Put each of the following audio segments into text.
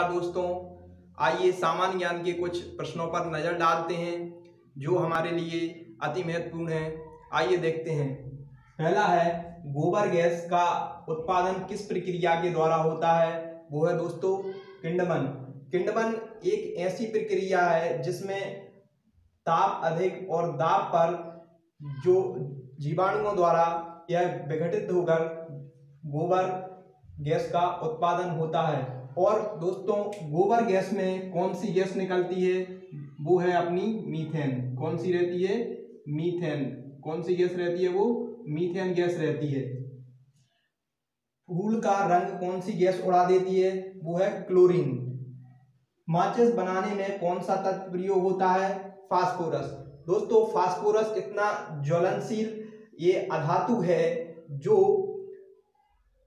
दोस्तों, आइए सामान्य ज्ञान के कुछ प्रश्नों पर नज़र डालते हैं, जो हमारे लिए अति महत्वपूर्ण है। आइए देखते हैं। पहला है, गोबर गैस का उत्पादन किस प्रक्रिया के द्वारा होता है? वो है दोस्तों, किंडमन। किंडमन एक ऐसी प्रक्रिया है, जिसमें ताप अधिक और दाब पर जो जीवाणुओं द्वारा यह विघटित होकर गोबर गैस का उत्पादन होता है। और दोस्तों, गोबर गैस में कौन सी गैस निकलती है? वो है अपनी मीथेन। कौन सी रहती है? मीथेन। कौन सी गैस रहती है वो? मीथेन गैस रहती है। फूल का रंग कौन सी गैस उड़ा देती है? वो है क्लोरीन। माचिस बनाने में कौन सा तत्व प्रयोग होता है? फास्फोरस। दोस्तों, फास्फोरस इतना ज्वलनशील ये अधातु है जो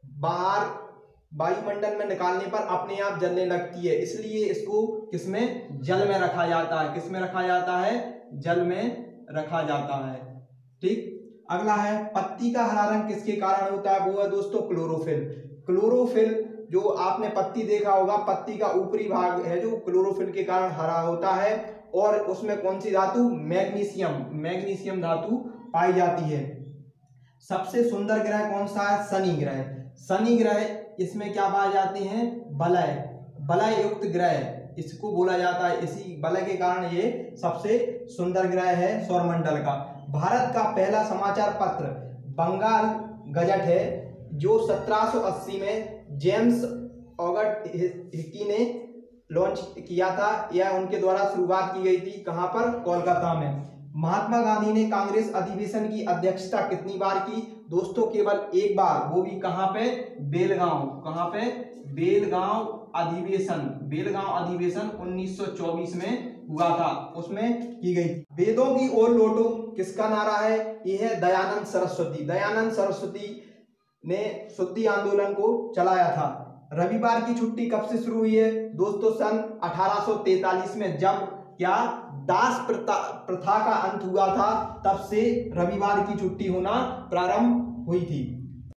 बाहर वायुमंडल में निकालने पर अपने आप जलने लगती है। इसलिए इसको किसमें? जल में रखा जाता है। किसमें रखा जाता है? जल में रखा जाता है। ठीक? अगला है, पत्ती का हरा रंग किसके कारण होता है? वो है दोस्तों क्लोरोफिल। क्लोरोफिल, जो आपने पत्ती देखा होगा, पत्ती का ऊपरी भाग है जो क्लोरोफिल के कारण हरा होता है। और उसमें कौन सी धातु? मैग्नीशियम। मैग्नीशियम धातु पाई जाती है। सबसे सुंदर ग्रह कौन सा है? शनि ग्रह। शनि ग्रह इसमें क्या पाए जाते हैं? बलय। बलय युक्त ग्रह। इसको बोला जाता है। इसी बलय के कारण ये सबसे सुंदर ग्रह है सौरमंडल का। भारत का पहला समाचार पत्र, बंगाल गजट है, जो 1780 में जेम्स ऑगट हिक्की ने लॉन्च किया था। यह उनके द्वारा शुरुआत की गई थी। कहाँ पर? कोलकाता में। महात्मा गांधी ने कांग्रेस अधिवेशन की अध्यक्षता कितनी बार की? दोस्तों, केवल एक बार, वो भी कहाँ पे? बेलगांव। कहाँ पे? बेलगांव अधिवेशन। बेलगांव अधिवेशन 1924 में हुआ था। उसमें की गई। वेदों की ओर लोटो। किसका नारा है? यह है दयानंद सरस्वती। दयानंद सरस्वती ने शुद्धि आंदोलन को चलाया था। रविवार की छुट्टी कब से शुरू हुई है? दोस्तों, सन 1843 में जब क्या दास प्रथा प्रथा का अंत हुआ था? तब से रविवार की छुट्टी होना प्रारंभ हुई थी।